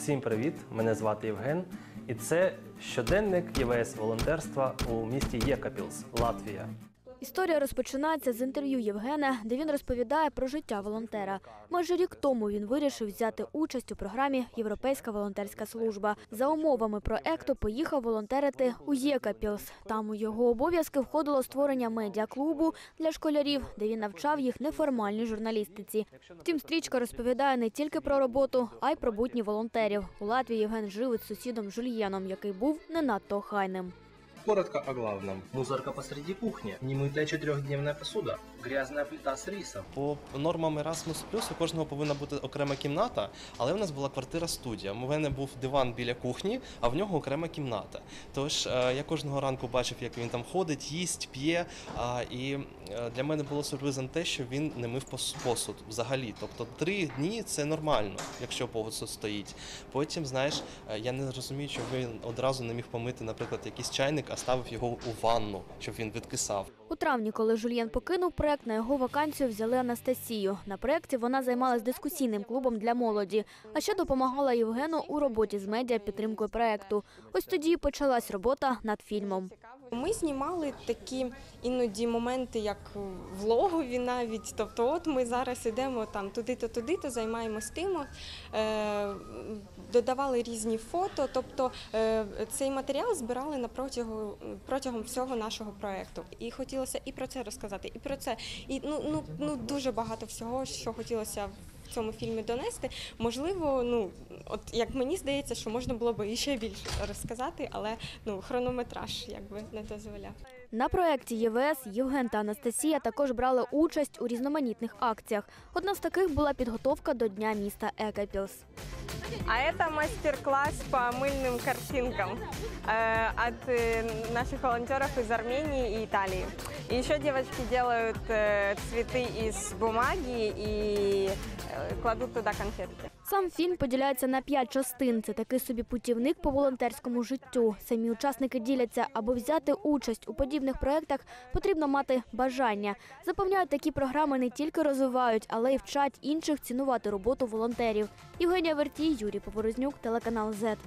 Всім привіт! Мене звати Євген, і це щоденник ЄВС волонтерства у місті Єкапілс, Латвія. Історія розпочинається з інтерв'ю Євгена, де він розповідає про життя волонтера. Майже рік тому він вирішив взяти участь у програмі Європейська волонтерська служба. За умовами проекту поїхав волонтерити у Єкапілс. Там у його обов'язки входило створення медіаклубу для школярів, де він навчав їх неформальній журналістиці. Втім, стрічка розповідає не тільки про роботу, а й про будні волонтерів. У Латвії Євген жив із сусідом Жульєном, який був не надто охайним. Коротко о главном. Мусорка посреди кухни, немытая четырехдневная посуда, грязная плита с рисом. По нормам Erasmus у кожного повинна бути окрема кімната, але в нас була квартира-студія. У мене був диван біля кухні, а в нього окрема кімната. Тож е, я кожного ранку бачив, як він там ходить, їсть, п'є. І е, для мене було сюрпризом те, що він не мив посуд взагалі. Тобто три дні це нормально, якщо посуд стоїть. Потім, знаєш, е, я не розумію, що він одразу не міг помити, наприклад, якийсь чайник, а ставив його у ванну, щоб він відкисав. У травні, коли Жульєн покинув проект, на його вакансію взяли Анастасію. На проекті вона займалась дискусійним клубом для молоді, а ще допомагала Євгену у роботі з медіа підтримкою проекту. Ось тоді і почалась робота над фільмом. Ми знімали такі іноді моменти, як влогові навіть. Тобто, от ми зараз ідемо там туди-то, туди-то, займаємось тим. Е, додавали різні фото. Тобто е, цей матеріал збирали на протягу, протягом всього нашого проекту. І хотілося і про це розказати, і про це. І ну, ну, ну дуже багато всього, що хотілося в цьому фільмі донести. Можливо, ну от як мені здається, що можна було б іще більше розказати, але ну хронометраж якби не дозволяв. На проекті ЄВС Євген та Анастасія також брали участь у різноманітних акціях. Одна з таких була підготовка до Дня міста Екапілс. А это мастер-класс по мыльным картинкам э, от э, наших волонтеров из Армении и Италии. И еще девочки делают э, цветы из бумаги и э, кладут туда конфетки. Сам фільм поділяється на п'ять частин. Це такий собі путівник по волонтерському життю. Самі учасники діляться, аби взяти участь у подібних проєктах, потрібно мати бажання. Запевняють, такі програми не тільки розвивають, але й вчать інших цінувати роботу волонтерів. Євгенія Вертій, Юрій Поворознюк, телеканал ЗЕТ.